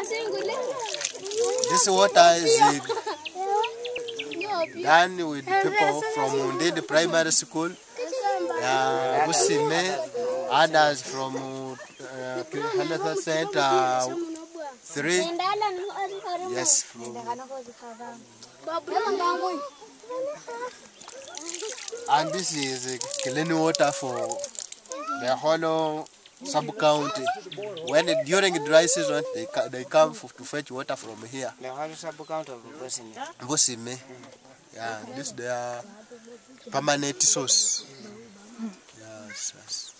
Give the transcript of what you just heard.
This water is uh, done with people from Mudindi Primary School, uh, others from uh, Health Center 3. Yes. And this is uh, clean water for the whole sub county. When it, during dry season, they, they come f- to fetch water from here. The whole sub-count of Bosnia. Busime. Yeah, this their permanent source. Mm. Yes, yes.